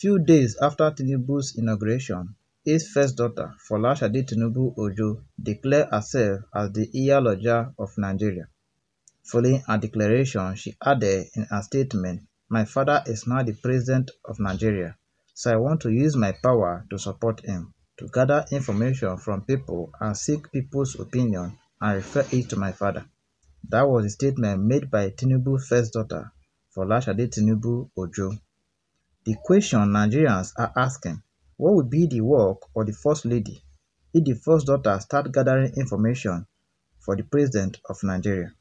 Few days after Tinubu's inauguration, his first daughter, Folashade Tinubu Ojo, declared herself as the Iyaloja of Nigeria. Following her declaration, she added in a statement, My father is now the president of Nigeria, so I want to use my power to support him, to gather information from people and seek people's opinion and refer it to my father. That was a statement made by Tinubu's first daughter, Folashade Tinubu Ojo. The question Nigerians are asking, what would be the work of the first lady if the first daughter start gathering information for the president of Nigeria?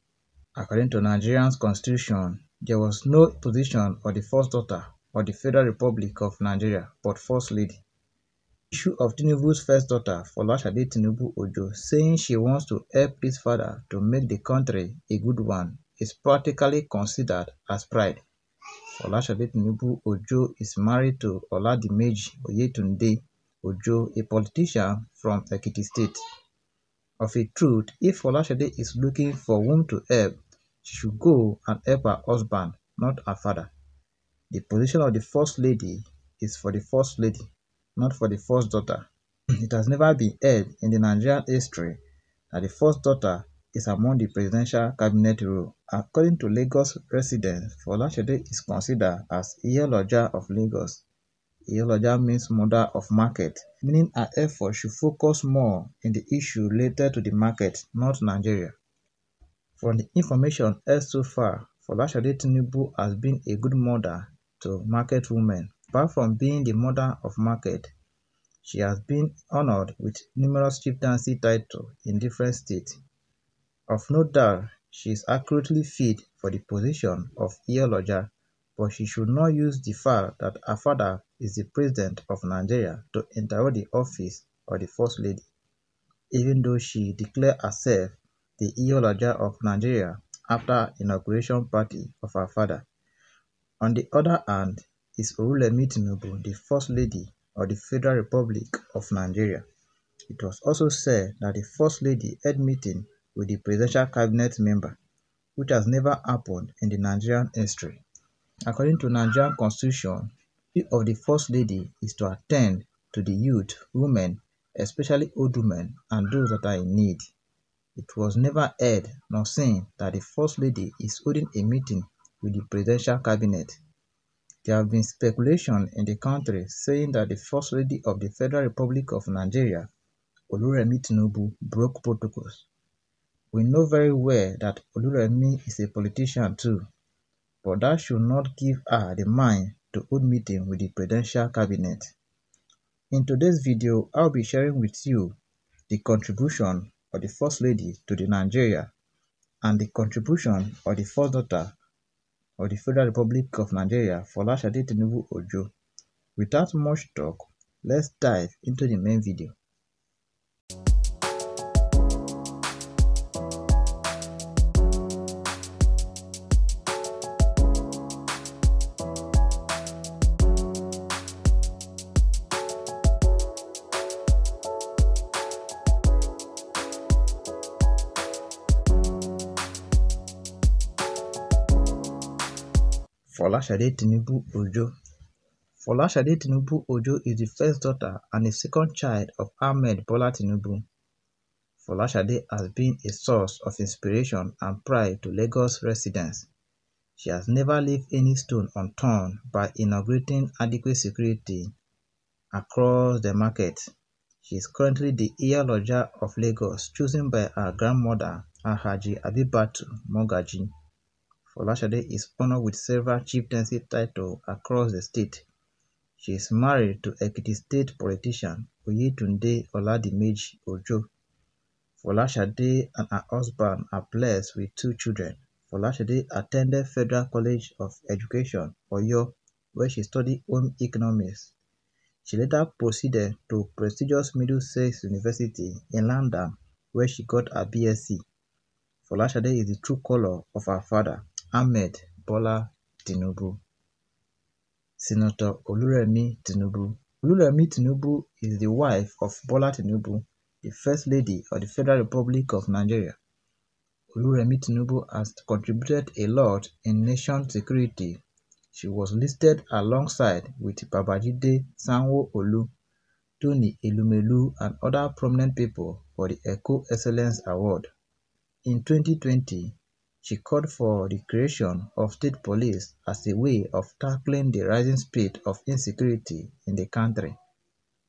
According to Nigeria's constitution, there was no position of the first daughter of the Federal Republic of Nigeria but first lady. Issue of Tinubu's first daughter, Folashade Tinubu Ojo, saying she wants to help his father to make the country a good one is practically considered as pride. Folashade Tinubu Ojo is married to Oladimeji Oyetunde Ojo, a politician from Ekiti State. Of a truth, if Folashade is looking for whom to help, she should go and help her husband, not her father. The position of the First Lady is for the First Lady, not for the First Daughter. It has never been heard in the Nigerian history that the First Daughter is among the presidential cabinet role. According to Lagos residents, Folashade is considered as Iyaloja of Lagos. Iyaloja means mother of market, meaning her effort should focus more in the issue related to the market, not Nigeria. From the information heard so far, Folashade Tinubu has been a good mother to market women. Apart from being the mother of market, she has been honored with numerous chieftaincy titles in different states. Of no doubt, she is accurately fit for the position of Iyaloja, but she should not use the fact that her father is the president of Nigeria to interrupt the office of the First Lady, even though she declared herself the Iyaloja of Nigeria after inauguration party of her father. On the other hand is Oluremi Tinubu, the First Lady of the Federal Republic of Nigeria. It was also said that the First Lady had meeting with the presidential cabinet member, which has never happened in the Nigerian history. According to Nigerian constitution, of the First Lady is to attend to the youth, women, especially old women and those that are in need. It was never heard nor seen that the First Lady is holding a meeting with the presidential cabinet. There have been speculation in the country saying that the First Lady of the Federal Republic of Nigeria, Oluremi Tinubu, broke protocols. We know very well that Oluremi is a politician too, but that should not give her the mind to hold meeting with the presidential cabinet. In today's video, I'll be sharing with you the contribution of the First Lady to the Nigeria and the contribution of the First Daughter of the Federal Republic of Nigeria, for Folashade Tinubu Ojo. Without much talk, let's dive into the main video. Folashade Tinubu Ojo Folashade Tinubu Ojo is the first daughter and the second child of Ahmed Bola Tinubu. Folashade has been a source of inspiration and pride to Lagos residents. She has never left any stone unturned by inaugurating adequate security across the market. She is currently the Iyaloja of Lagos, chosen by her grandmother, Alhaja Abibatu Mogaji. Folashade is honored with several chieftaincy titles across the state. She is married to Ekiti State politician Oyetunde Oladimeji Ojo. Folashade and her husband are blessed with two children. Folashade attended Federal College of Education, Oyo, where she studied home economics. She later proceeded to prestigious Middlesex University in London, where she got her BSc. Folashade is the true color of her father, Ahmed Bola Tinubu. Senator Oluremi Tinubu Oluremi Tinubu is the wife of Bola Tinubu, the First Lady of the Federal Republic of Nigeria. Oluremi Tinubu has contributed a lot in nation security. she was listed alongside with Babajide Sanwo-Olu, Tony Elumelu and other prominent people for the Eco Excellence Award. In 2020, she called for the creation of state police as a way of tackling the rising speed of insecurity in the country.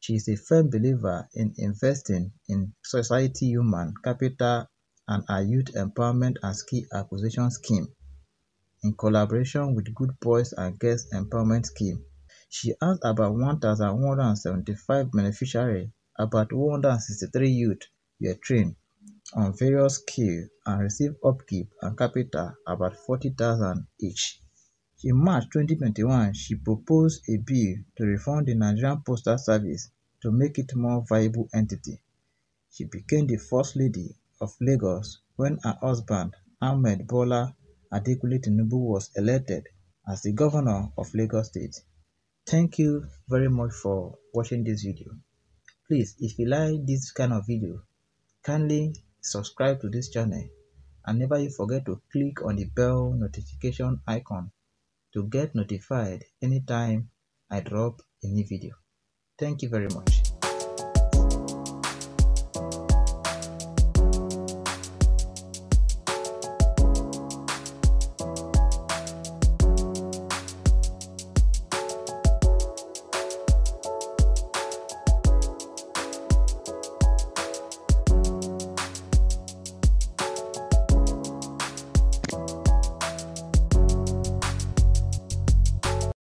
She is a firm believer in investing in society human capital and a youth empowerment and skill acquisition scheme in collaboration with Good Boys and Girls Empowerment Scheme. She has about 1,175 beneficiaries, about 163 youth were trained on various skills and received upkeep and capital about 40,000 each. In March 2021, she proposed a bill to reform the Nigerian Postal Service to make it more viable entity. She became the first lady of Lagos when her husband Ahmed Bola Adekunle Tinubu was elected as the governor of Lagos State. Thank you very much for watching this video. Please, if you like this kind of video, kindly subscribe to this channel and never you forget to click on the bell notification icon to get notified anytime I drop a new video. Thank you very much.